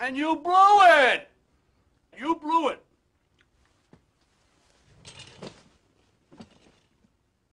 And you blew it!